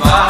와